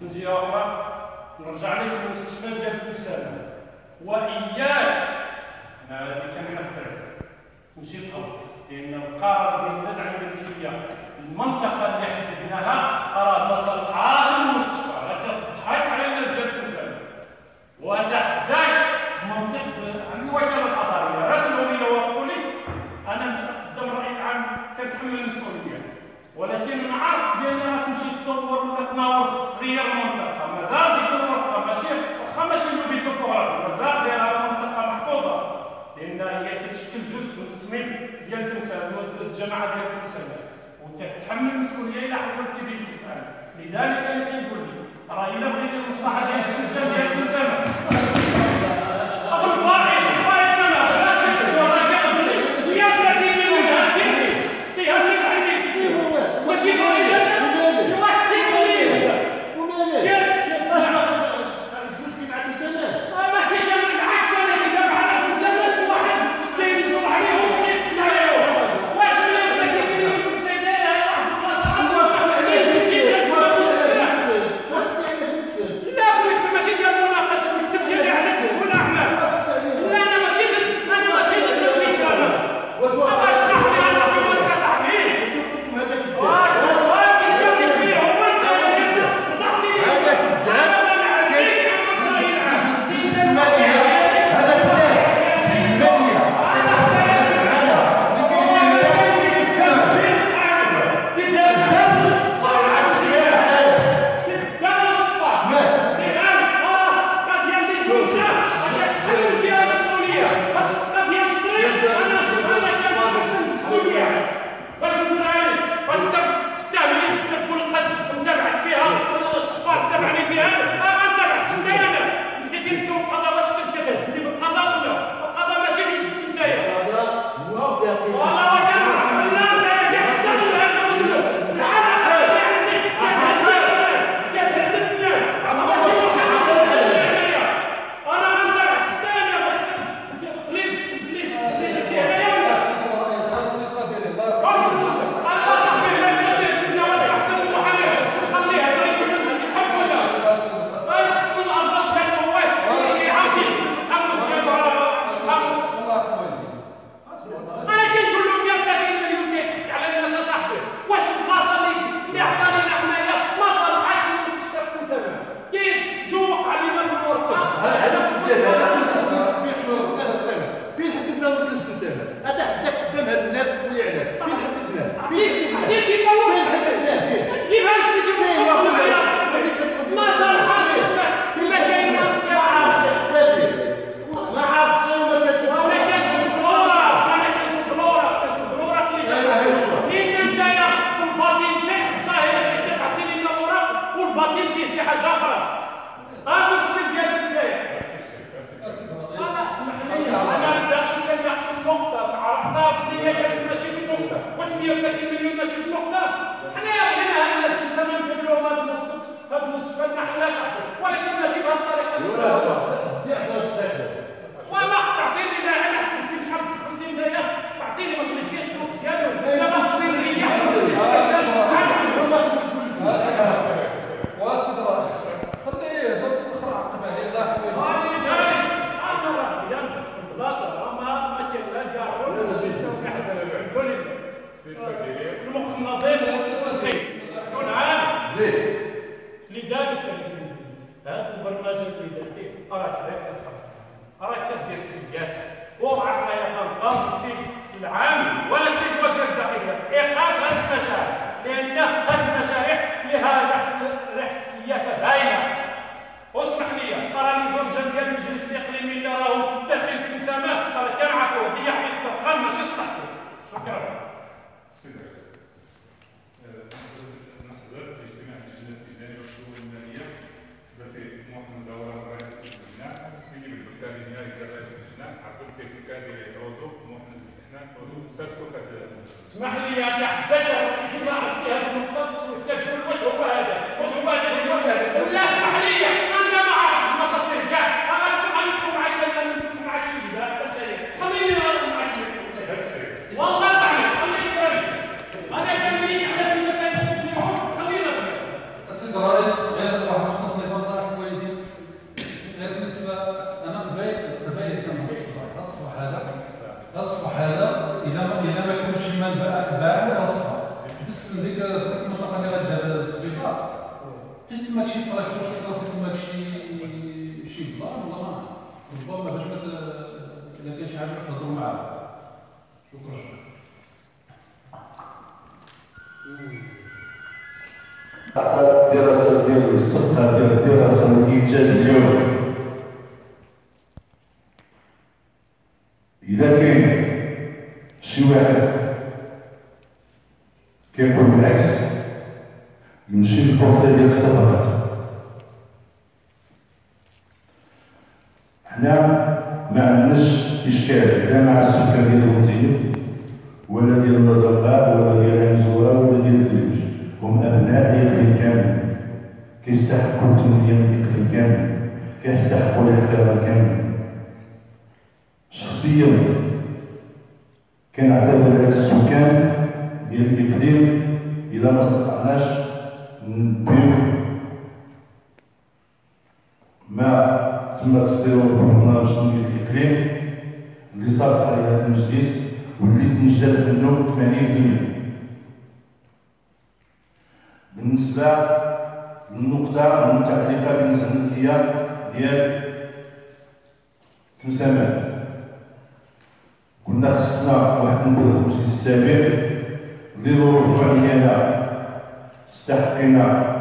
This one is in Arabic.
من جهه أخرى نرجع لك المستشفى ديال التسامح واياك أنا هذه كنحذرك ماشي تغلط لأن القرار ديال النزع الملكيه المنطقة اللي حددناها راه أنا عارف بأن راه تمشي تطور ولا تناور تغير المنطقة مازال ديك المنطقة ماشي واخا ماشي في توبوغرافي مازال دايرها منطقه محفوظة. لأن هي كتشكل جزء من التصميم ديال التمثال الجماعة ديال التمثال. وكتحمل المسؤولية إلى حولتي ديك التمثال. لذلك أنا كنقول لك راه إلا بغيتي المصلحة ديال السكان ديال التمثال. المخنطين السلطين نعم زين لذلك هذا البرنامج اللي درتيه راك راك راك كدير سياسه وضعك ما يبقى العام ولا سياسة. اسمح لي أن احتجر اسمع فيها الماء باع هذا الصباح تسلم ديك المنطقة اللي غادي السبيطار تما شي طريق واش تما شي شي بلان ولا ما ربما باش اذا كان شي حاجة تهضروا معاه. شكرا. عطى الدراسة ديالو الصفحة ديال الدراسة والإنجاز اليوم إذا كاين شي واحد كيقول بالعكس يمشي للبورتال ديال الصفقات حنا ما عندناش إشكال لا مع السكان ديال الوطنية ولا ديال الرضاقات ولا ديال عين زورا ولا ديال الدروج هم أبناء الإقليم كامل. كيستحقوا التنمية من الإقليم كامل. كيستحقوا الاحترام كامل. شخصيا كنعتبر هاد السكان ديال الإقليم إذا ما استطعناش نبيو ما تم تصديره برنامج تنمية الإقليم اللي صارت عليه هذا المجلس واللي تنجدت منه 80% بالنسبة للنقطة المتعلقة بالنسبة ديال تمسامات كنا خصنا واحد المجلس السابق Milorad in Stakhina,